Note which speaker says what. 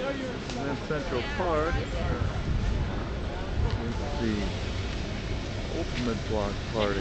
Speaker 1: And then Central Park. Let's see. Ultimate Block Party.